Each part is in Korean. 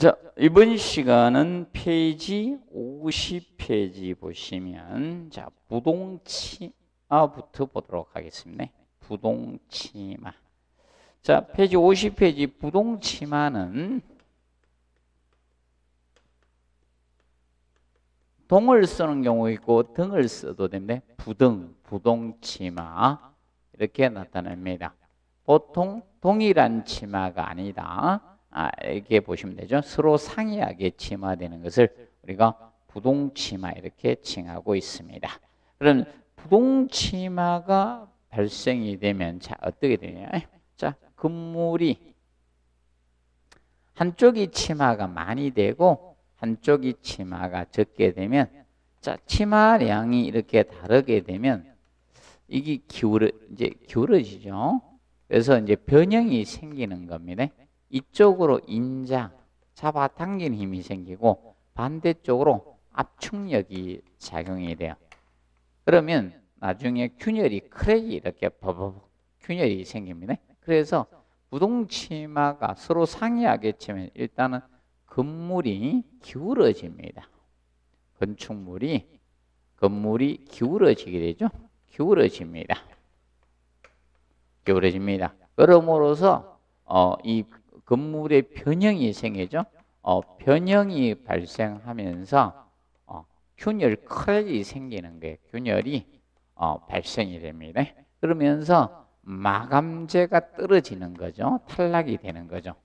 자, 이번 시간은 페이지 50페이지 보시면 자, 부동침하부터 보도록 하겠습니다. 부동침하. 자, 페이지 50페이지 부동침하는 동을 쓰는 경우 있고 등을 써도 됩니다. 부등, 부동침하 이렇게 나타납니다. 보통 동일한 치마가 아니다. 아, 이렇게 보시면 되죠. 서로 상이하게 치마되는 것을 우리가 부동치마 이렇게 칭하고 있습니다. 그럼 부동치마가 발생이 되면 자 어떻게 되냐? 자 건물이 한쪽이 치마가 많이 되고 한쪽이 치마가 적게 되면 자 치마량이 이렇게 다르게 되면 이게 기울어 이제 기울어지죠. 그래서 이제 변형이 생기는 겁니다. 이쪽으로 인자 잡아당기는 힘이 생기고 반대쪽으로 압축력이 작용이 돼요. 그러면 나중에 균열이 크랙이 이렇게 버버벅 균열이 생깁니다. 그래서 부동치마가 서로 상이하게 치면 일단은 건물이 기울어집니다. 건축물이 건물이 기울어지게 되죠. 기울어집니다. 기울어집니다. 그러므로서 어, 이 건물의 변형이 생기죠. 어, 변형이 발생하면서 어, 균열 크랙이 생기는 거예요. 균열이 어, 발생이 됩니다. 그러면서 마감재가 떨어지는 거죠. 탈락이 되는 거죠.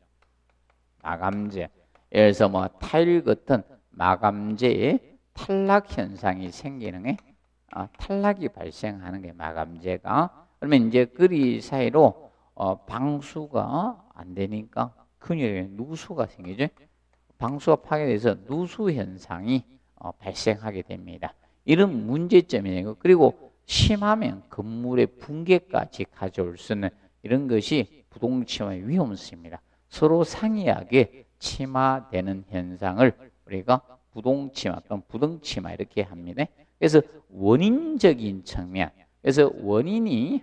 마감재. 예를 들어서 뭐 타일 같은 마감재에 탈락 현상이 생기는 게 어, 탈락이 발생하는 게 마감재가 그러면 이제 그리 사이로 어, 방수가 안 되니까 균열에 누수가 생기죠. 방수가 파괴돼서 누수 현상이 어, 발생하게 됩니다. 이런 문제점이에요. 그리고 심하면 건물의 붕괴까지 가져올 수 있는 이런 것이 부동치마의 위험성입니다. 서로 상이하게 치마되는 현상을 우리가 부동치마 또는 부등치마 이렇게 합니다. 그래서 원인적인 측면, 그래서 원인이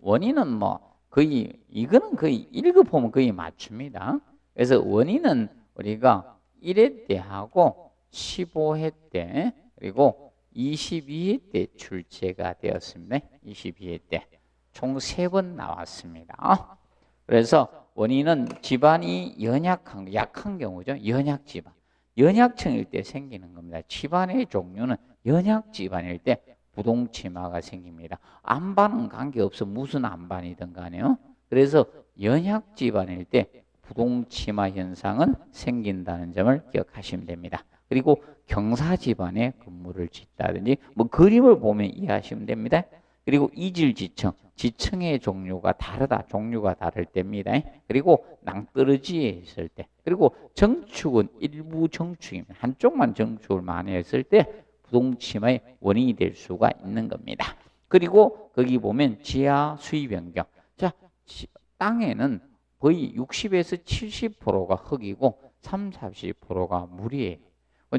원인은 뭐 거의 이거는 거의 1급 보면 거의 맞춥니다. 그래서 원인은 우리가 1회 때 하고 15회 때 그리고 22회 때 출제가 되었습니다. 22회 때총 3번 나왔습니다. 그래서 원인은 집안이 연약한 약한 경우죠. 연약 집안. 연약층일 때 생기는 겁니다. 집안의 종류는 연약 집안일 때 부동치마가 생깁니다. 안반은 관계없어 무슨 안반이든 간에요. 그래서 연약 집안일 때 부동치마 현상은 생긴다는 점을 기억하시면 됩니다. 그리고 경사 집안에 건물을 짓다든지 뭐 그림을 보면 이해하시면 됩니다. 그리고 이질 지층, 지층의 종류가 다르다. 종류가 다를 때입니다. 그리고 낭떠러지에 있을 때, 그리고 정축은 일부 정축입니다. 한쪽만 정축을 많이 했을 때 부동침의 원인이 될 수가 있는 겁니다. 그리고 거기 보면 지하 수위 변경. 자, 땅에는 거의 60에서 70%가 흙이고 3, 40%가 물이에요.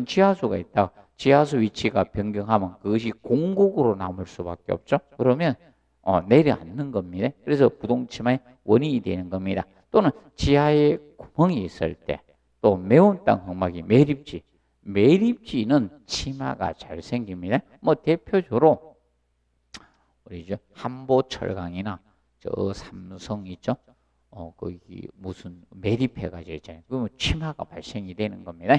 지하수가 있다. 지하수 위치가 변경하면 그것이 공국으로 남을 수밖에 없죠. 그러면 어, 내려앉는 겁니다. 그래서 부동침의 원인이 되는 겁니다. 또는 지하에 구멍이 있을 때, 또 매운 땅 흙막이 매립지, 매립지는 치마가 잘 생깁니다. 뭐 대표적으로 우리 저 한보철강이나 저 삼성 있죠. 어 거기 무슨 매립해가지고 있잖아요. 그러면 치마가 발생이 되는 겁니다.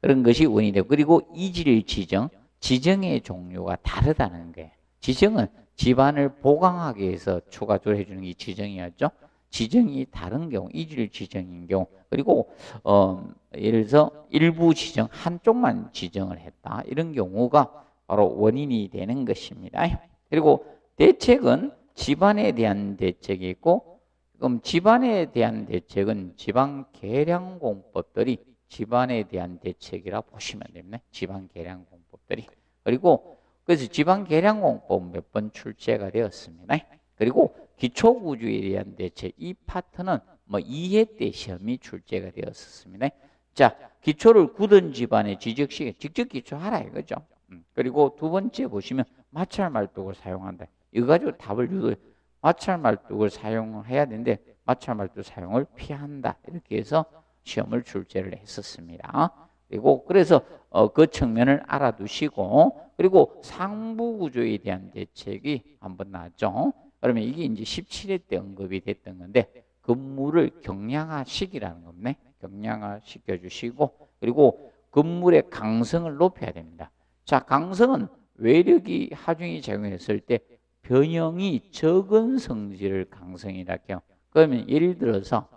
그런 것이 원인이 되고 그리고 이질 지정, 지정의 종류가 다르다는 게 지정은 집안을 보강하기 위해서 추가적으로 해주는 게 지정이었죠. 지정이 다른 경우, 이질 지정인 경우, 그리고 어, 예를 들어서 일부 지정, 한쪽만 지정을 했다. 이런 경우가 바로 원인이 되는 것입니다. 그리고 대책은 집안에 대한 대책이 있고, 그럼 집안에 대한 대책은 지방 계량 공법들이 집안에 대한 대책이라 보시면 됩니다. 지방 계량 공법들이. 그리고 그래서 지방 계량 공법 몇 번 출제가 되었습니다. 그리고 기초구조에 대한 대책 이 파트는 뭐 2회 때 시험이 출제가 되었습니다. 자, 기초를 굳은 집안의 지적시에 직접 기초하라 이거죠. 음, 그리고 두 번째 보시면 마찰 말뚝을 사용한다. 이거 가지고 답을 유도 마찰 말뚝을 사용해야 되는데 마찰 말도 사용을 피한다. 이렇게 해서 시험을 출제를 했었습니다. 그리고 그래서 어, 그 측면을 알아두시고 그리고 상부 구조에 대한 대책이 한번 나왔죠. 그러면 이게 이제 17회 때 언급이 됐던 건데 건물을 경량화시키라는 겁네. 경량화 시켜 주시고 그리고 건물의 강성을 높여야 됩니다. 자, 강성은 외력이 하중이 작용했을 때 변형이 적은 성질을 강성이라 해요. 그러면 예를 들어서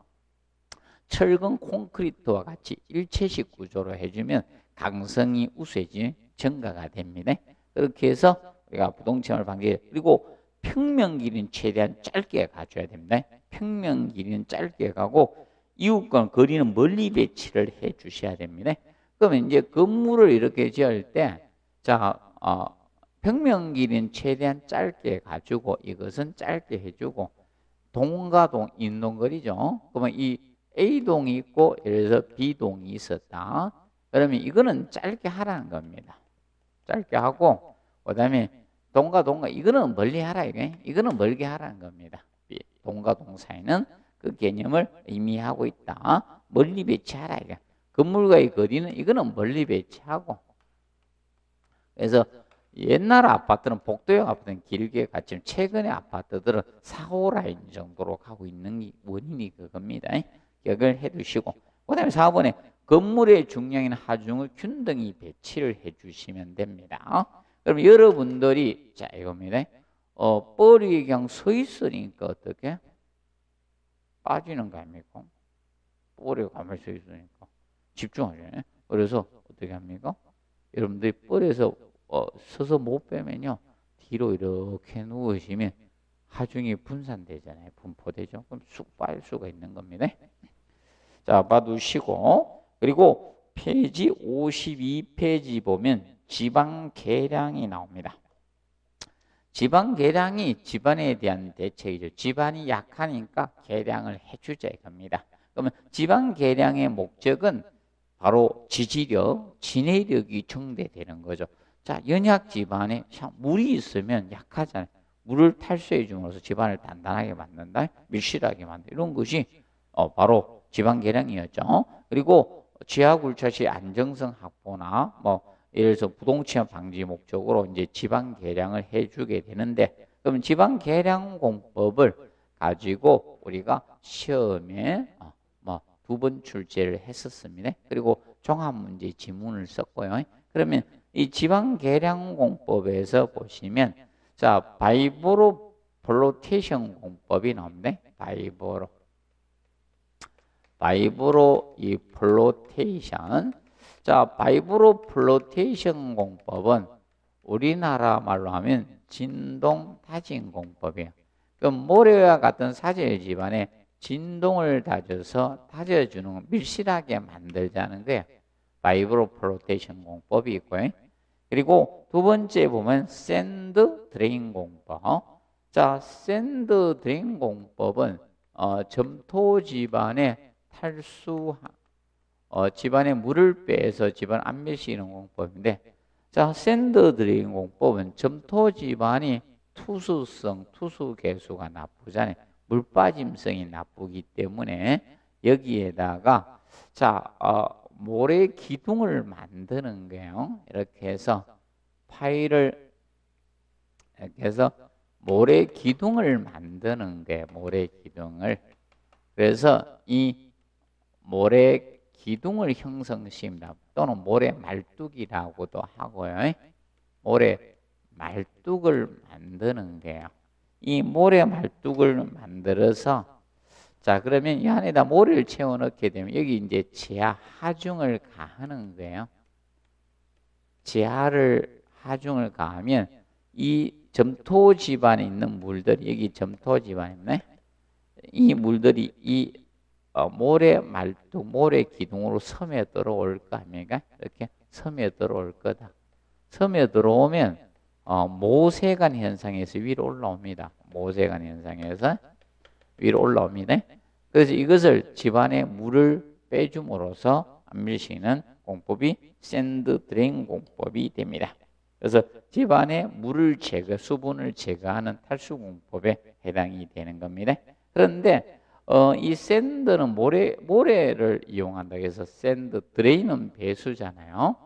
철근 콘크리트와 같이 일체식 구조로 해주면 강성이 우수해지 증가가 됩니다. 그렇게 해서 우리가 부동층을 방지 그리고 평면 길이는 최대한 짧게 가줘야 됩니다. 평면 길이는 짧게 가고 이웃과 거리는 멀리 배치를 해 주셔야 됩니다. 그러면 이제 건물을 이렇게 지을 때, 자, 어, 평면 길이는 최대한 짧게 가지고 이것은 짧게 해주고 동과 동 인동거리죠. 그러면 이 A동이 있고 예를 들어서 B동이 있었다. 그러면 이거는 짧게 하라는 겁니다. 짧게 하고 그다음에 동과 동과 이거는 멀리 하라 이게 이거는 멀게 하라는 겁니다. 동과 동 사이는 그 개념을 의미하고 있다. 멀리 배치하라 이게 건물과의 거리는 이거는 멀리 배치하고 그래서 옛날 아파트는 복도형 아파트는 길게 갔지만 최근의 아파트들은 4호 라인 정도로 가고 있는 원인이 그겁니다. 기억을 해두시고 그 다음에 4번에 건물의 중량인 하중을 균등히 배치를 해주시면 됩니다. 그럼 여러분들이 자 이겁니다. 어, 뻘이 그냥 서 있으니까 어떻게 빠지는 거 아닙니까? 뻘이 가만히 서 있으니까 집중하잖아요. 그래서 어떻게 합니까? 여러분들이 뻘에서 어, 서서 못 빼면요 뒤로 이렇게 누우시면 하중이 분산되잖아요. 분포되죠. 그럼 쑥 빠질 수가 있는 겁니다. 자, 봐두시고 그리고 페이지 52페이지 보면 지방 계량이 나옵니다. 지방 계량이 집안에 대한 대책이죠. 집안이 약하니까 계량을 해주자 이겁니다. 그러면 지방 계량의 목적은 바로 지지력, 진해력이 증대되는 거죠. 자, 연약 집안에 물이 있으면 약하잖아요. 물을 탈수해 줌으로써 집안을 단단하게 만든다, 밀실하게 만든다. 이런 것이 어, 바로 지방 계량이었죠. 그리고 지하 굴착시 안정성 확보나 뭐 예를 들어서 부동층 방지 목적으로 이제 지방 계량을 해주게 되는데 그럼 지반 개량 공법을 가지고 우리가 시험에 어, 뭐 두 번 출제를 했었습니다. 그리고 종합 문제 지문을 썼고요. 그러면 이 지반 개량 공법에서 보시면 자 vibro flotation 공법이 나옵니다. vibro vibro 이 flotation 자, vibro flotation 공법은 우리나라 말로 하면 진동 다짐 공법이에요. 그럼 모래와 같은 사질 지반에 진동을 다져서 다져주는 밀실하게 만들자는 거예요. vibro flotation 공법이 있고요. 그리고 두 번째 보면 sand drain 공법. 자, sand drain 공법은 어, 점토 지반에 탈수 어, 지반에 물을 빼서 지반 압밀시키는 공법인데 자 sand drain 공법은 점토 지반이 투수성, 투수 계수가 나쁘잖아요. 물 빠짐성이 나쁘기 때문에 여기에다가 자 어, 모래 기둥을 만드는 거예요. 이렇게 해서 파일을 이렇게 해서 모래 기둥을 만드는 거예요. 모래 기둥을 그래서 이 모래 기둥을 형성시킵니다. 또는 모래 말뚝이라고도 하고요. 모래 말뚝을 만드는 거예요. 이 모래 말뚝을 만들어서 자 그러면 이 안에다 모래를 채워 넣게 되면 여기 이제 지하 하중을 가하는 거예요. 지하를 하중을 가하면 이 점토 집안에 있는 물들이 여기 점토 있네. 이 물들이 이 어, 모래 말뚝, 모래 기둥으로 스며 들어올 거 아닙니까? 이렇게 스며 들어올 거다. 스며 들어오면 어, 모세관 현상에 의해서 위로 올라옵니다. 모세관 현상에 의해서 위로 올라옵니다. 그래서 이것을 지반에 물을 빼줌으로써 압밀시키는 공법이 sand drain 공법이 됩니다. 그래서 지반에 물을 제거, 수분을 제거하는 탈수 공법에 해당이 되는 겁니다. 그런데 어, 이 sand는 모래, 모래를 이용한다. 그래서 sand, drain은 배수잖아요.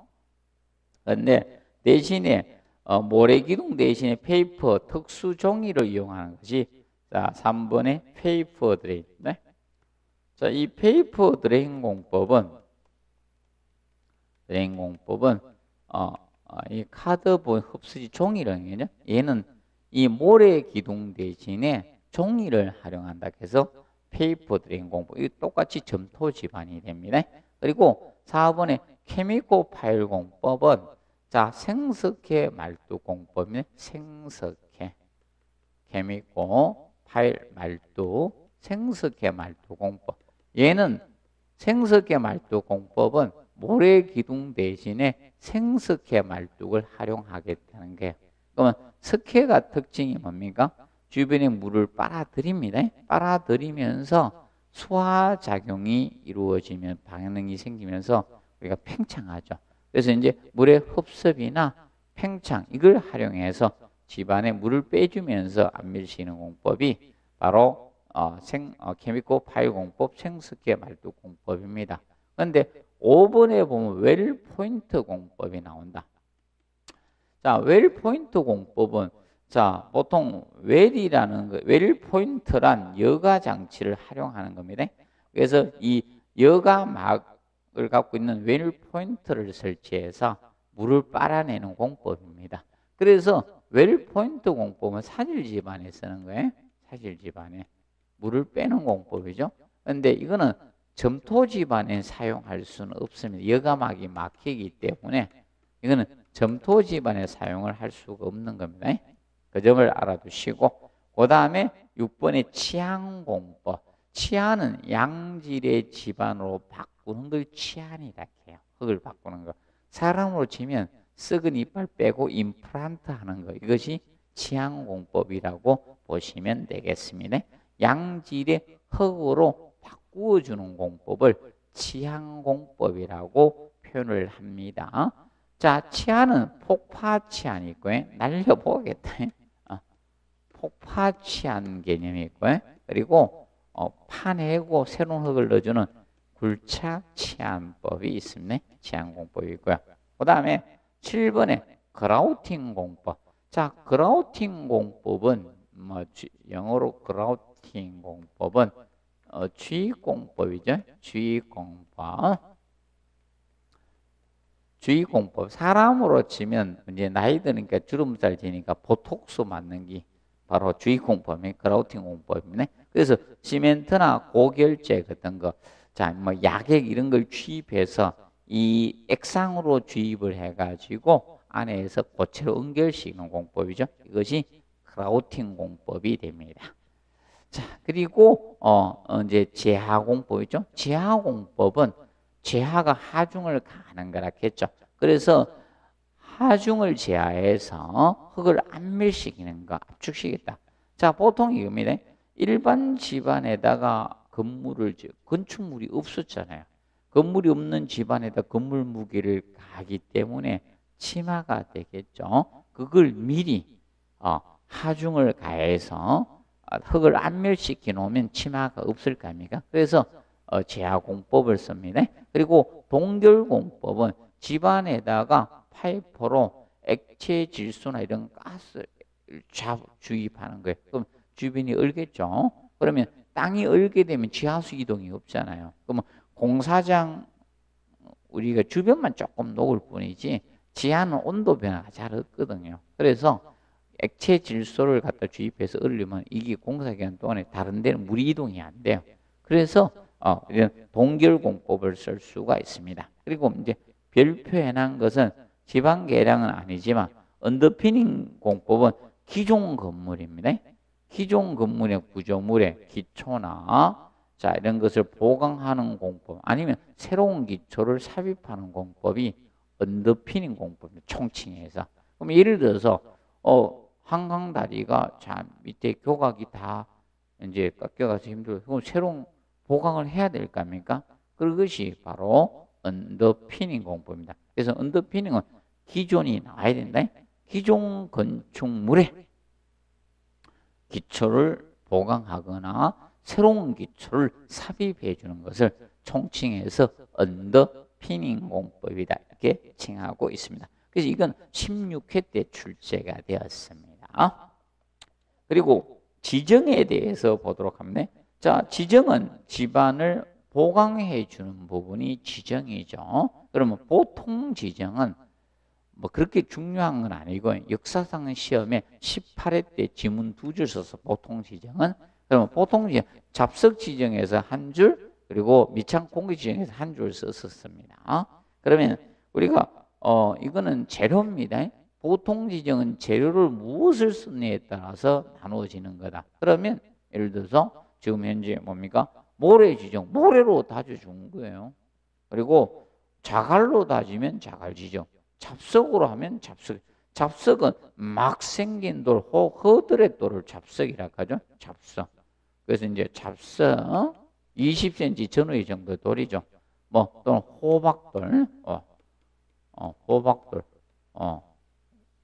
근데 대신에 어, 모래 기둥 대신에 paper, 특수 종이를 이용하는 것이 자, 3번의 paper drain. 네? 자, 이 paper drain 공법은 drain 공법은 어, 어, 이 cardboard 흡수지 종이라는 게 얘는 이 모래 기둥 대신에 종이를 활용한다. 그래서 paper drain 공법. 이 똑같이 점토 지반이 됩니다. 그리고 4번의 Chemico pile 공법은 자, 생석회 말뚝 공법이 생석회. Chemico pile 말뚝 생석회 말뚝 공법. 얘는 생석회 말뚝 공법은 모래 기둥 대신에 생석회 말뚝을 활용하게 되는 거예요. 그러면 석회가 특징이 뭡니까? 주변에 물을 빨아들입니다. 빨아들이면서 수화작용이 이루어지면 방향이 생기면서 우리가 팽창하죠. 그래서 이제 물의 흡습이나 팽창 이걸 활용해서 집안에 물을 빼주면서 안 밀시는 공법이 바로 어, 생, 어, 케미코 파일 공법, 생석회 말뚝 공법입니다. 그런데 5번에 보면 웰 포인트 공법이 나온다. 자, well point 공법은 자, 보통 well이라는 거, well point란 여과 장치를 활용하는 겁니다. 그래서 이 여과 막을 갖고 있는 well point를 설치해서 물을 빨아내는 공법입니다. 그래서 well point 공법은 사질 지반에 쓰는 거예요. 사질 지반에 물을 빼는 공법이죠. 근데 이거는 점토 지반에 사용할 수는 없습니다. 여과막이 막히기 때문에 이거는 점토 집안에 사용을 할 수가 없는 겁니다. 그 점을 알아두시고 그 다음에 6번의 치안공법 치안은 양질의 집안으로 바꾸는 걸 치안이라 해요. 흙을 바꾸는 거. 사람으로 치면 썩은 이빨 빼고 임플란트 하는 거. 이것이 치안공법이라고 보시면 되겠습니다. 양질의 흙으로 바꾸어주는 공법을 치안공법이라고 표현을 합니다. 자, 치안은 폭파 치안이 있고요. 날려보겠다. 어, 폭파 치안 개념이 있고요. 그리고 어, 파내고 새로운 흙을 넣어주는 굴착 치안법이 있습니다. 치안공법이 있고요. 그 다음에 7번에 그라우팅 공법. 자, 그라우팅 공법은 뭐 영어로 그라우팅 공법은 어, 주의공법이죠. 주의공법. 주의공법. 사람으로 치면 이제 나이 드니까 주름살 지니까 보톡스 맞는 게 바로 주의공법이 그라우팅 공법입니다. 그래서 시멘트나 고결제 같은 거, 자, 뭐 약액 이런 걸 주입해서 이 액상으로 주입을 해가지고 안에서 고체로 연결시키는 공법이죠. 이것이 크라우팅 공법이 됩니다. 자, 그리고 어, 어 이제 제하 공법이죠. 제하 공법은 제하가 하중을 가는 거라 했죠. 그래서 하중을 제하해서 흙을 안밀시키는 거, 압축시키다. 자, 보통 이겁니다. 일반 집안에다가 건물을 건축물이 없었잖아요. 건물이 없는 집안에다 건물 무게를 가기 때문에 치마가 되겠죠. 그걸 미리 어, 하중을 가해서 흙을 안멸시켜 놓으면 치마가 없을 거 아닙니까? 그래서 어, 제하공법을 씁니다. 그리고 동결공법은 집안에다가 파이프로 액체 질소나 이런 가스를 주입하는 거예요. 그럼 주변이 얼겠죠. 그러면 땅이 얼게 되면 지하수 이동이 없잖아요. 그러면 공사장 우리가 주변만 조금 녹을 뿐이지 지하는 온도 변화가 잘 없거든요. 그래서 액체 질소를 갖다 주입해서 얼리면 이게 공사 기간 동안에 다른 데는 물 이동이 안 돼요. 그래서 어, 동결 공법을 쓸 수가 있습니다. 그리고 이제 별표해 놓은 것은 지방 계량은 아니지만 언더피닝 공법은 기존 건물입니다. 기존 건물의 구조물의 기초나 자 이런 것을 보강하는 공법 아니면 새로운 기초를 삽입하는 공법이 underpinning 공법입니다. 총칭해서 그럼 예를 들어서 어 한강 다리가 자 밑에 교각이 다 이제 깎여가서 힘들어. 그럼 새로운 보강을 해야 될거 아닙니까? 그것이 바로 underpinning 공법입니다. 그래서 underpinning은 기존이 나와야 된다. 기존 건축물에 기초를 보강하거나 새로운 기초를 삽입해 주는 것을 총칭해서 언더피닝 공법이다 이렇게 칭하고 있습니다. 그래서 이건 16회 때 출제가 되었습니다. 그리고 지정에 대해서 보도록 합니다. 자, 지정은 집안을 보강해 주는 부분이 지정이죠. 그러면 보통 지정은 뭐 그렇게 중요한 건 아니고 역사상 시험에 18회 때 지문 두 줄 써서 보통 지정은 그러면 보통 지정 잡석 지정에서 한 줄 그리고 미창 공기 지정에서 한 줄 썼었습니다. 그러면 우리가 어 이거는 재료입니다. 보통 지정은 재료를 무엇을 쓰느냐에 따라서 나누어지는 거다. 그러면 예를 들어서 지금 현재 뭡니까? 모래 지정, 모래로 다져준 거예요. 그리고 자갈로 다지면 자갈 지정. 잡석으로 하면 잡석. 잡석은 막 생긴 돌, 허들의 돌을 잡석이라 하죠. 잡석. 그래서 이제 잡석 20cm 전후의 정도 돌이죠. 뭐 또는 호박돌, 어, 어, 호박돌, 어,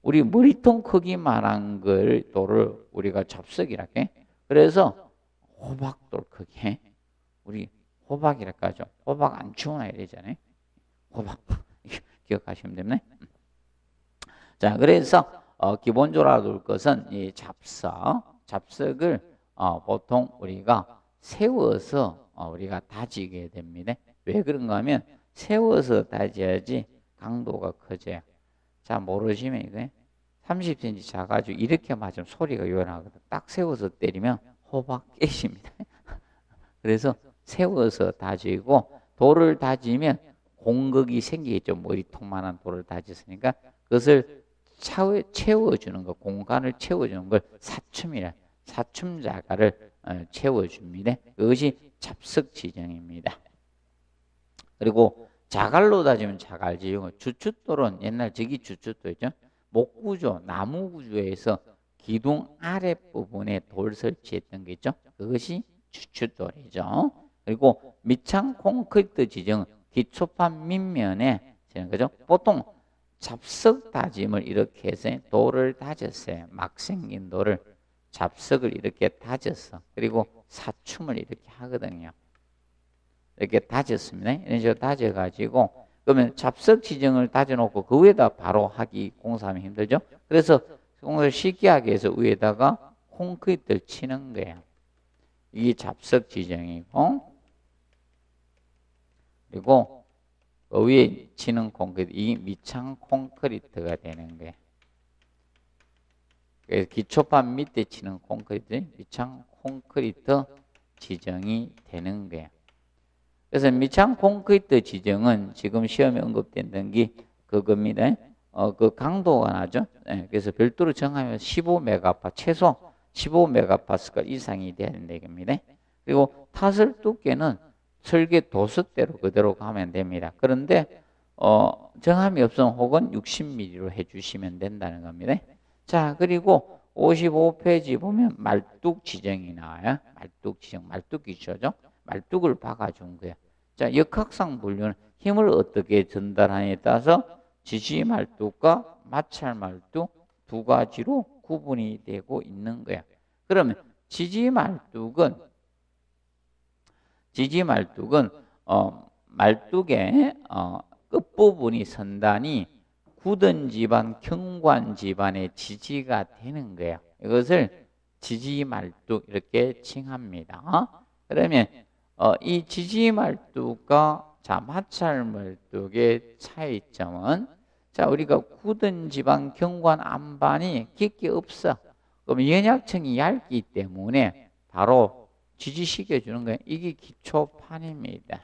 우리 머리통 크기만한 걸 돌을 우리가 잡석이라 해. 그래서 호박돌 크기, 우리 호박이랄까 하죠. 호박 안 추우나 이러잖아요. 호박 기억하시면 됩니다. 자, 그래서 어, 기본적으로 알아둘 것은 이 잡석, 잡석을 어, 보통 우리가 세워서 어, 우리가 다지게 됩니다. 왜 그런가 하면 세워서 다져야지 강도가 커져요. 자, 모르시면 이거 30cm 작아지고 이렇게 맞으면 소리가 요란하거든. 딱 세워서 때리면 호박 깨십니다. 그래서 세워서 다지고 돌을 다지면 공극이 생기겠죠. 머리통만한 돌을 다졌으니까 그것을 채워주는 것, 공간을 채워주는 걸 사춤이라 사춤 자가를 어, 채워줍니다. 그것이 잡석 지정입니다. 그리고 자갈로 다지면 자갈 지정, 주춧돌은 옛날 저기 주춧돌이죠. 목구조, 나무 구조에서 기둥 아랫부분에 돌 설치했던 게 있죠. 그것이 주춧돌이죠. 그리고 밑창 콘크리트 지정 기초판 밑면에 그죠? 보통 잡석 다짐을 이렇게 해서 돌을 다졌어요. 막 생긴 돌을 잡석을 이렇게 다졌어. 그리고 사춤을 이렇게 하거든요. 이렇게 다졌습니다. 이런 식으로 다져가지고 그러면 잡석 지정을 다져놓고 그 위에다 바로 하기 공사하면 힘들죠. 그래서 공사를 쉽게 하기 위해서 위에다가 콘크리트를 치는 거예요. 이게 잡석 지정이고 그리고 그 위에 치는 콘크리트, 이 밑창 콘크리트가 되는 거예요. 그래서 기초판 밑에 치는 콘크리트, 밑창 콘크리트 지정이 되는 거예요. 그래서 밑창 콘크리트 지정은 지금 시험에 언급된 게 그겁니다. 어, 그 강도가 나죠. 네, 그래서 별도로 정하면 15메가파, 최소 15메가파스칼 이상이 된다 이겁니다. 그리고 타설 두께는 설계 도수대로 그대로 가면 됩니다. 그런데 어, 정함이 없으면 혹은 60mm로 해주시면 된다는 겁니다. 자 그리고 55페이지 보면 말뚝 지정이 나와요. 말뚝 지정, 말뚝 기초죠. 말뚝을 박아준 거예요. 자 역학상 분류는 힘을 어떻게 전달하냐에 따라서 지지 말뚝과 마찰 말뚝 두 가지로 구분이 되고 있는 거야. 그러면 지지 말뚝은 지지 말뚝은 어, 말뚝의 어, 끝부분이 선단이 굳은 집안, 경관 집안의 지지가 되는 거예요. 이것을 지지 말뚝 이렇게 칭합니다. 그러면 어, 이 지지 말뚝과 자 마찰 말뚝의 차이점은 자 우리가 굳은 집안, 경관 안반이 깊게 없어. 그럼 연약층이 얇기 때문에 바로 지지시켜 주는 거예요. 이게 기초판입니다.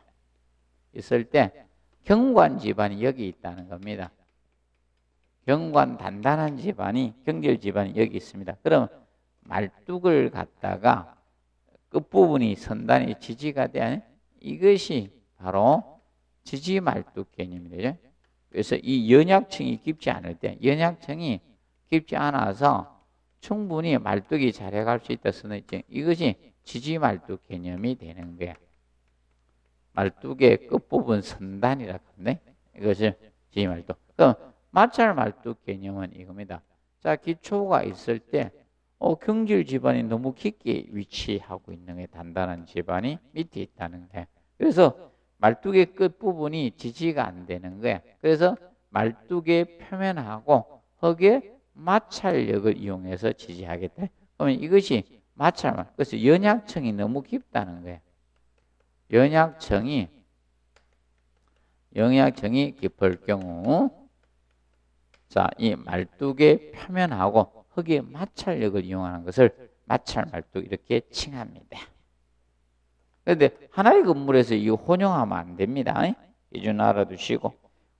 있을 때 경관 집안이 여기 있다는 겁니다. 경관 단단한 집안이 경절 집안이 여기 있습니다. 그럼 말뚝을 갖다가 끝부분이 선단이 지지가 돼 이것이 바로 지지 말뚝 개념이 되죠. 그래서 이 연약층이 깊지 않을 때 연약층이 깊지 않아서 충분히 말뚝이 잘해갈 수 있다 쓰는. 이것이 지지 말뚝 개념이 되는 거야. 말뚝의 끝부분 선단이라고 하네. 이것을 지지 말뚝. 그럼 마찰 말뚝 개념은 이겁니다. 자, 기초가 있을 때 어, 경질 지반이 너무 깊게 위치하고 있는 게 단단한 지반이 밑에 있다는 거예요. 그래서 말뚝의 끝 부분이 지지가 안 되는 거예요. 그래서 말뚝의 표면하고 흙의 마찰력을 이용해서 지지하겠다. 그러면 이것이 마찰, 그래서 연약층이 너무 깊다는 거예요. 연약층이 연약층이 깊을 경우 자, 이 말뚝의 표면하고 흙의 마찰력을 이용하는 것을 마찰 말뚝 이렇게 칭합니다. 그런데 하나의 건물에서 이 혼용하면 안 됩니다. 기준 알아두시고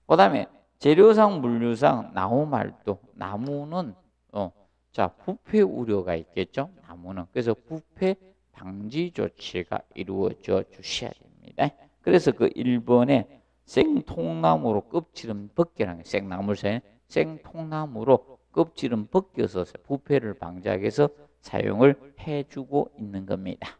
그 다음에 재료상 물류상 나무 말뚝 나무는 어, 자 부패 우려가 있겠죠. 나무는 그래서 부패 방지 조치가 이루어져 주셔야 됩니다. 그래서 그 1번에 생통나무로 껍질은 벗겨라는 생나물새 생통나무로 껍질은 벗겨서 부패를 방지하기 위해서 사용을 해주고 있는 겁니다.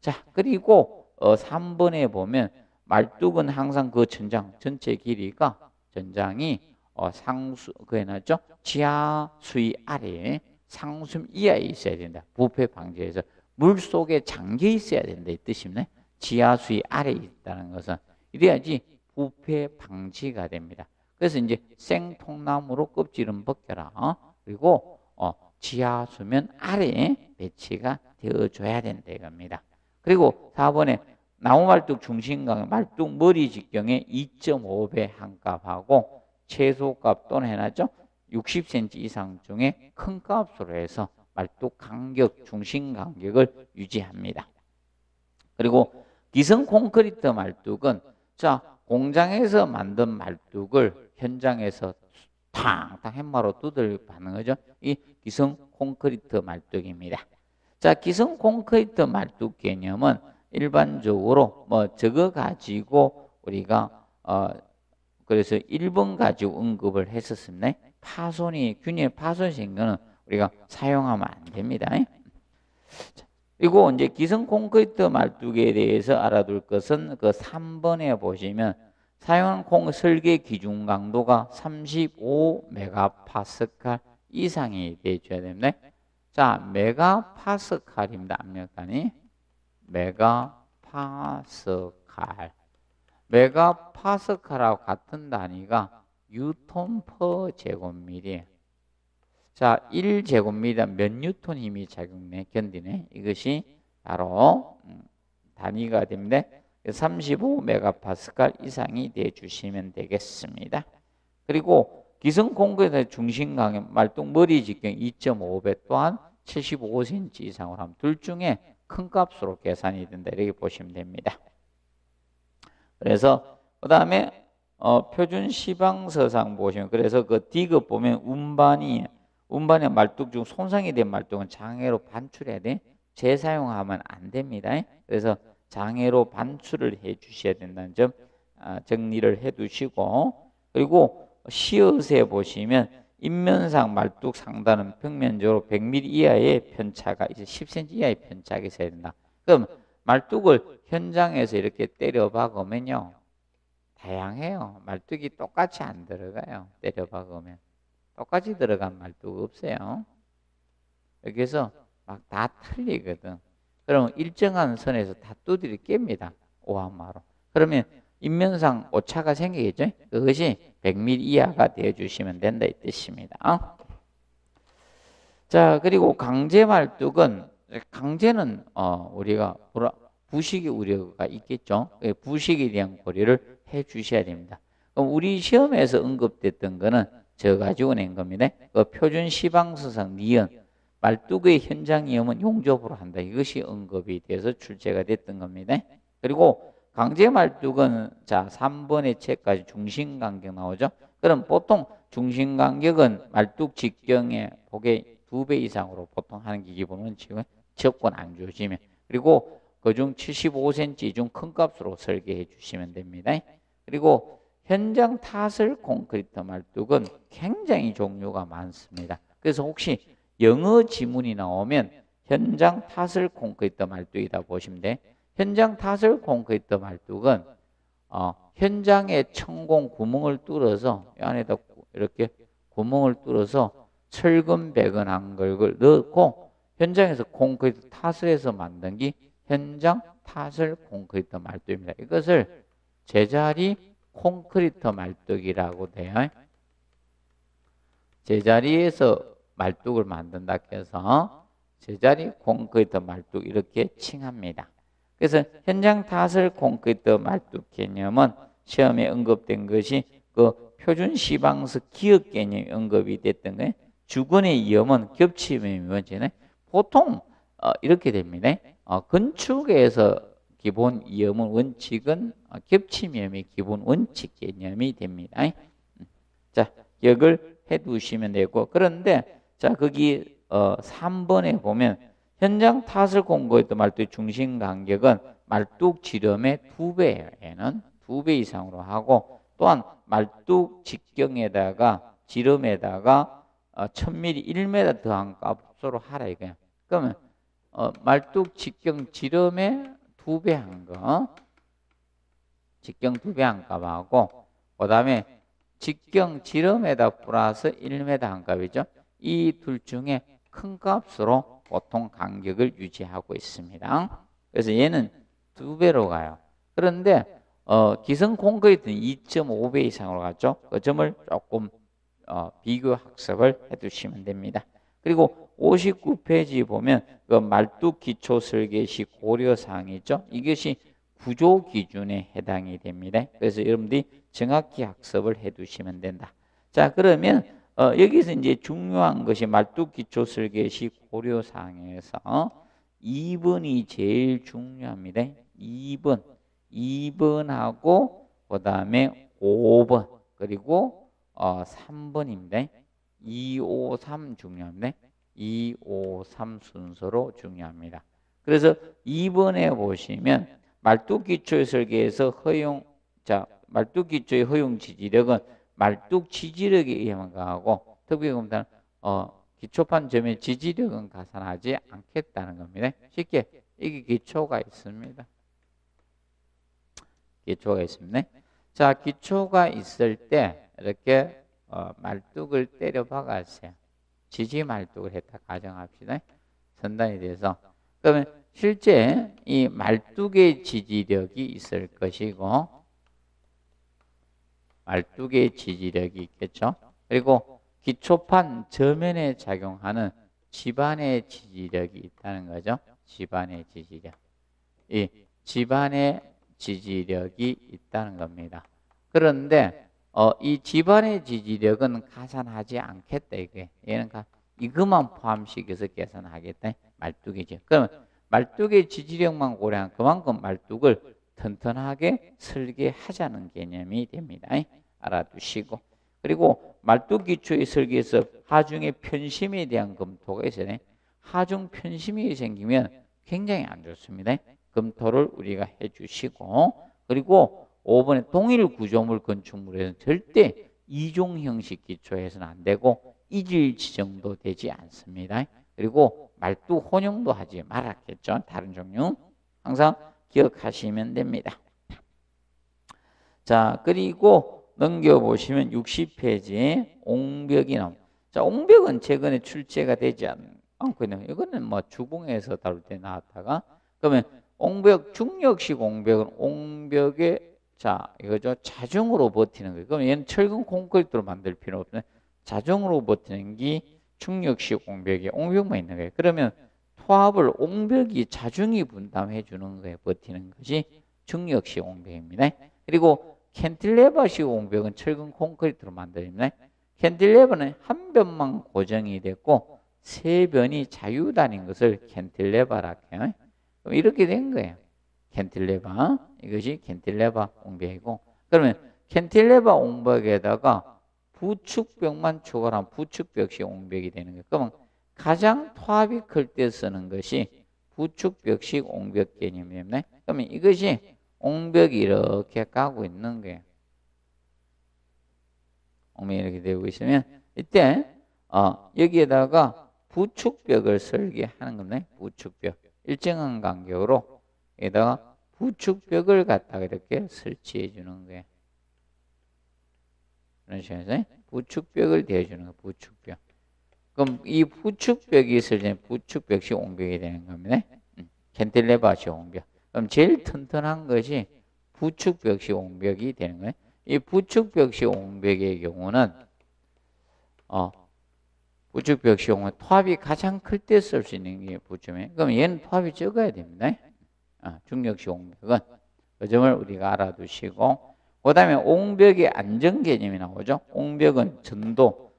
자, 그리고 어, 3번에 보면 말뚝은 항상 그 전장 전체 길이가 전장이 어, 상수 그에 나죠 지하 수위 아래에 상수음 이하에 있어야 된다. 부패 방지에서 물 속에 잠겨 있어야 된다 이 뜻입니다. 지하 수위 아래에 있다는 것은 이래야지 부패 방지가 됩니다. 그래서 이제 생통나무로 껍질은 벗겨라. 어? 그리고 어, 지하 수면 아래에 배치가 되어줘야 된다 이겁니다. 그리고 4번에 나무 말뚝 중심각 말뚝 머리 직경에 2.5배 한 값하고 최소값 또는 해놨죠. 60cm 이상 중에 큰 값으로 해서 말뚝 간격 중심 간격을 유지합니다. 그리고 기성 콘크리트 말뚝은 자 공장에서 만든 말뚝을 현장에서 탕탕 햄마로 두들 받는 거죠. 이 기성 콘크리트 말뚝입니다. 자, 기성 콘크리트 말뚝 개념은 일반적으로 뭐 저거 가지고 우리가 어 그래서 1번 가지고 언급을 했었습니다. 파손이 균일 파손이 생기는 우리가 사용하면 안 됩니다. 그리고 이제 기성 콘크리트 말뚝에 대해서 알아둘 것은 그 3번에 보시면 사용한 콩 설계 기준 강도가 35 메가파스칼 이상이 되어야 됩니다. 자, 메가파스칼입니다. 압력단위. 메가파스칼. 메가파스칼하고 같은 단위가 뉴턴 per 제곱미리. 자, 1제곱미터 몇 뉴턴 힘이 작용하네, 견디네. 이것이 바로 음, 단위가 됩니다. 35메가파스칼 이상이 돼 주시면 되겠습니다. 그리고 기성 콘크리트 중심 간의 말뚝 머리 직경 2.5배 또한 75cm 이상으로 하면 둘 중에 큰 값으로 계산이 된다 이렇게 보시면 됩니다. 그래서 그 다음에 어, 표준 시방서상 보시면 그래서 그 디귿 보면 운반이 운반의 말뚝 중 손상이 된 말뚝은 장애로 반출해야 돼. 재사용하면 안 됩니다. 그래서 장애로 반출을 해 주셔야 된다는 점 아, 정리를 해 두시고 그리고 시옷에 보시면 인면상 말뚝 상단은 평면적으로 100mm 이하의 편차가 이제 10cm 이하의 편차가 있어야 된다. 그럼 말뚝을 현장에서 이렇게 때려 박으면요. 다양해요. 말뚝이 똑같이 안 들어가요. 때려 박으면. 똑같이 들어간 말뚝 없어요. 여기서 막 다 틀리거든. 그러면 일정한 선에서 다 두드리 깹니다. 오한마로. 그러면 인면상 오차가 생기겠죠? 그것이 100mm 이하가 되어주시면 된다 이 뜻입니다. 자 그리고 강제 말뚝은 강제는 어, 우리가 부식의 우려가 있겠죠. 예, 부식에 대한 고려를 해 주셔야 됩니다. 그럼 우리 시험에서 언급됐던 거는 저 가지고 낸 겁니다. 그 표준 시방서상 니은 말뚝의 현장 위험은 용접으로 한다. 이것이 언급이 돼서 출제가 됐던 겁니다. 그리고 강제 말뚝은 자 3번의 책까지 중심 간격 나오죠. 그럼 보통 중심 간격은 말뚝 직경의 폭의 두배 이상으로 보통 하는 게 기본 원칙은 접근 안 주시면 그리고 그중 75cm 중 큰 값으로 설계해 주시면 됩니다. 그리고 현장 타설 콘크리트 말뚝은 굉장히 종류가 많습니다. 그래서 혹시 영어 지문이 나오면 현장 타설 콘크리트 말뚝이다 보시면 돼. 현장 타설 콘크리트 말뚝은 어, 현장에 천공 구멍을 뚫어서 안에다 이렇게 구멍을 뚫어서 철근 배근 한걸을 넣고 현장에서 콘크리트 탓을 해서 만든 게 현장 탓을 콘크리트 말뚝입니다. 이것을 제자리 콘크리트 말뚝이라고 돼요. 제자리에서 말뚝을 만든다 해서 제자리 콘크리트 말뚝 이렇게 칭합니다. 그래서 현장 타설 콘크리트 말뚝 개념은 시험에 언급된 것이 그 표준 시방석 기억 개념 언급이 됐던 거예요. 주거의 위험은 겹침의 위험이잖아요. 보통 어, 이렇게 됩니다. 어, 건축에서 기본 위험은 원칙은 어, 겹침 위험의 기본 원칙 개념이 됩니다. 음. 자, 기억을 해 두시면 되고 그런데 자, 거기 어, 3번에 보면 현장 탓을 공고했던 말뚝의 중심 간격은 말뚝 지름의 두. 얘는 두 배 이상으로 하고 또한 말뚝 직경에다가 지름에다가 어, 1000mm 1m 더한 값 으로 하라 이거야. 그러면 어, 말뚝 직경 지름의 두 배 한 거, 직경 두 배 한 값하고 그다음에 직경 지름에다 플러스 1m 한 값이죠. 이 둘 중에 큰 값으로 보통 간격을 유지하고 있습니다. 그래서 얘는 두 배로 가요. 그런데 어, 기성 콘크리트는 2.5배 이상으로 가죠. 그 점을 조금 어, 비교 학습을 해두시면 됩니다. 그리고 59페이지 보면 그 말뚝 기초 설계시 고려 사항이죠. 이것이 구조 기준에 해당이 됩니다. 그래서 여러분들이 정확히 학습을 해두시면 된다. 자 그러면 어, 여기서 이제 중요한 것이 말뚝 기초 설계시 고려 사항에서 2번이 제일 중요합니다. 2번, 2번하고 그 다음에 5번 그리고 어, 3번입니다. 2, 5, 3 중요합니다. 2, 5, 3 순서로 중요합니다. 그래서 2번에 보시면 말뚝 기초 설계에서 허용 자 말뚝 기초의 허용 지지력은 말뚝 지지력에 의해만 가고 특별히 보면 어, 기초판 점의 지지력은 가산하지 않겠다는 겁니다. 쉽게 이게 기초가 있습니다. 기초가 있습니다. 자, 기초가 있을 때 이렇게 어, 말뚝을 때려 박았어요. 지지 말뚝을 했다 가정합시다. 선단에 대해서. 그러면 실제 이 말뚝의 지지력이 있을 것이고 말뚝의 지지력이 있겠죠. 그리고 기초판 저면에 작용하는 집안의 지지력이 있다는 거죠. 집안의 지지력. 이 집안의 지지력이 있다는 겁니다. 그런데 어, 이 집안의 지지력은 가산하지 않겠다 이게 얘는 가, 이것만 포함시켜서 계산하겠다 말뚝이죠. 그러면 말뚝의 지지력만 고려한 그만큼 말뚝을 튼튼하게 설계하자는 개념이 됩니다. 알아두시고 그리고 말뚝 기초의 설계에서 하중의 편심에 대한 검토가 있어요. 하중 편심이 생기면 굉장히 안 좋습니다. 검토를 우리가 해주시고 그리고 5번에 동일 구조물 건축물에서는 절대 이종 형식 기초에서는 안 되고 이질 지정도 되지 않습니다. 그리고 말뚝 혼용도 하지 말았겠죠. 다른 종류 항상 기억하시면 됩니다. 자 그리고 넘겨보시면 60페이지 옹벽이 나옵 자, 옹벽은 최근에 출제가 되지 않고 있는 이거는 뭐 주봉에서 다룰 때 나왔다가 그러면 옹벽 중력식 옹벽은 옹벽에 자 이거죠 자중으로 버티는 거예요. 그럼 얘는 철근 콘크리트로 만들 필요 없네. 자중으로 버티는 게 중력식 옹벽이 옹벽만 있는 거예요. 그러면 토압을 옹벽의 자중이 분담해 주는 거에 버티는 것이 중력식 옹벽입니다. 그리고 캔틸레버식 옹벽은 철근 콘크리트로 만들어집니다. 캔틸레버는 한 변만 고정이 됐고 세 변이 자유단인 것을 캔틸레버라 해요. 이렇게 된 거예요. 캔틸레버 이것이 캔틸레버 옹벽이고 그러면 캔틸레버 옹벽에다가 부축벽만 추가한 부축벽식 옹벽이 되는 거예요. 그러면 가장 토합이 클 때 쓰는 것이 부축벽식 옹벽 개념이네. 그러면 이것이 옹벽이 이렇게 까고 있는 거예요. 옹벽이 이렇게 되고 있으면 이때 어, 여기에다가 부축벽을 설계하는 겁니다. 부축벽 일정한 간격으로 여기다가 부축벽을 갖다가 이렇게 설치해 주는 거예요. 이런 식으로 부축벽을 대주는 거예요. 부축벽. 그럼 이 부축벽이 있을 때 부축벽이 옹벽이 되는 겁니다. 음, 캔틸레바시 옹벽. 그럼 제일 튼튼한 것이 부축벽시 옹벽이 되는 거예요. 이 부축벽시 옹벽의 경우는 어, 부축벽시 옹벽 토합이 가장 클 때 쓸 수 있는 게 부축면. 그럼 얘는 토합이 적어야 됩니다. 아, 중력시 옹벽은 그 점을 우리가 알아두시고 그 다음에 옹벽의 안정 개념이 나오죠. 옹벽은 전도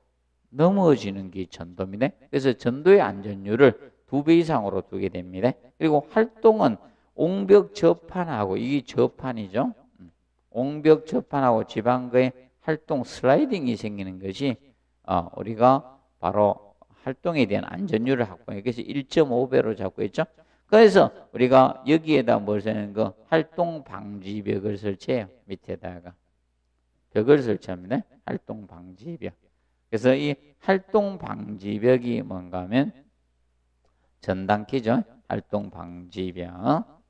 넘어지는 게 전도입니다. 그래서 전도의 안전율을 두 배 이상으로 두게 됩니다. 그리고 활동은 옹벽 접판하고 이게 접판이죠. 음. 옹벽 접판하고 지방의 활동 슬라이딩이 생기는 것이 어, 우리가 바로 활동에 대한 안전율을 확보해. 그래서 1.5배로 잡고 있죠. 그래서 우리가 여기에다 뭘 쓰는 거 활동 방지 벽을 설치해요. 밑에다가 벽을 설치합니다. 활동 방지 벽. 그래서 이 활동 방지 벽이 뭔가 하면 전단키죠. 활동 방지 벽.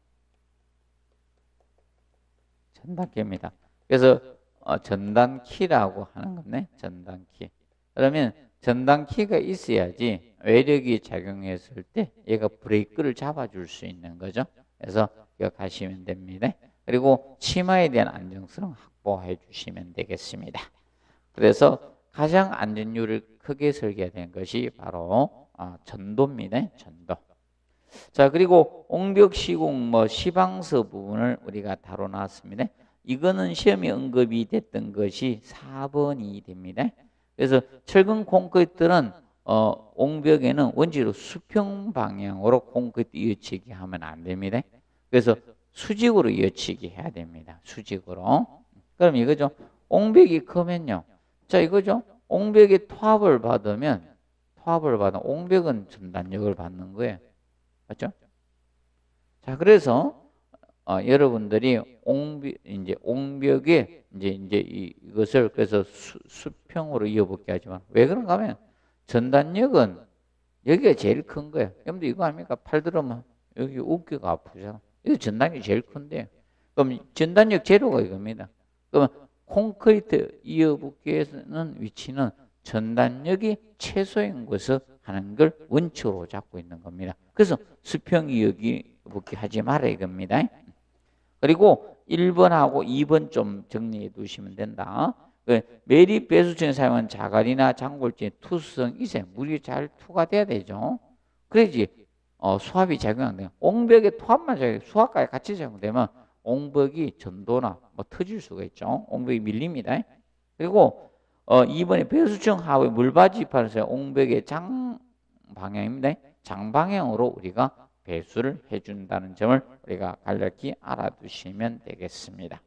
전단키입니다. 그래서 어, 전단키라고 하는 겁네. 전단키. 그러면 전단키가 있어야지 외력이 작용했을 때 얘가 브레이크를 잡아줄 수 있는 거죠. 그래서 기억하시면 됩니다. 그리고 치마에 대한 안정성 확보해 주시면 되겠습니다. 그래서 가장 안전율을 크게 설계된 것이 바로 아, 전도입니다. 전도. 자 그리고 옹벽 시공 뭐 시방서 부분을 우리가 다뤄놨습니다. 이거는 시험에 언급이 됐던 것이 4번이 됩니다. 그래서 철근 콘크리트는 어, 옹벽에는 원지로 수평 방향으로 콘크리트 이어치기 하면 안 됩니다. 그래서 수직으로 이어치기 해야 됩니다. 수직으로. 그럼 이거죠. 옹벽이 크면요. 자 이거죠. 옹벽이 토합을 받으면 토합을 받은 옹벽은 전단력을 받는 거예요. 맞죠? 자 그래서 어, 여러분들이 옹벽 이제 옹벽에 이제 이제 이것을 그래서 수, 평으로 이어붙게 하지만 왜 그런가 하면 전단력은 여기가 제일 큰 거예요. 여러분들 이거 아닙니까? 팔 들으면 여기 어깨가 아프잖아. 이거 전단력이 제일 큰데 그럼 전단력 제로가 이겁니다. 그러면 콘크리트 이어붙기에서는 위치는 전단력이 최소인 것을 하는 걸 원칙으로 잡고 있는 겁니다. 그래서 수평 이어붙기 하지 마라 이겁니다. 그리고 1번하고 2번 좀 정리해 두시면 된다. 그 매립 배수층에 사용한 자갈이나 장골진 투수성 이세 물이 잘 투과돼야 되죠. 그래야지 어, 수압이 작용하는 옹벽에 투합만 작용, 수압까지 같이 작용되면 옹벽이 전도나 뭐 터질 수가 있죠. 옹벽이 밀립니다. 그리고 어, 2번에 배수층 하부에 물받이 파는 옹벽의 장 방향입니다. 장 방향으로 우리가 배수를 해준다는 점을 우리가 간략히 알아두시면 되겠습니다.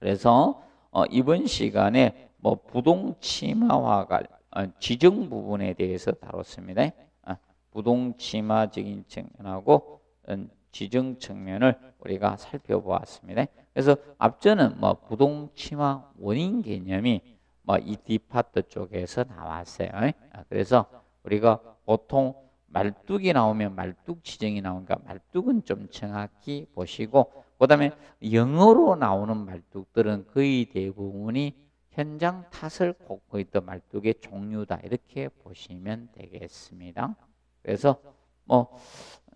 그래서 어, 이번 시간에 뭐 부동 치마화가 어, 지정 부분에 대해서 다뤘습니다. 어, 부동 치마적인 측면하고 어, 지정 측면을 우리가 살펴보았습니다. 그래서 앞전은 뭐 부동 치마 원인 개념이 뭐 이 디파트 쪽에서 나왔어요. 어, 그래서 우리가 보통 말뚝이 나오면 말뚝 지정이 나오니까 말뚝은 좀 정확히 보시고 그 다음에 영어로 나오는 말뚝들은 거의 대부분이 현장 탓을 꽂고 있던 말뚝의 종류다 이렇게 보시면 되겠습니다. 그래서 뭐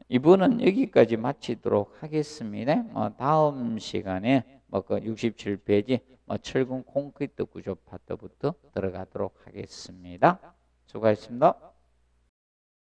이분은 여기까지 마치도록 하겠습니다. 뭐 다음 시간에 뭐그 67페이지 뭐 철근 콘크리트 구조 파트부터 들어가도록 하겠습니다. 수고하셨습니다.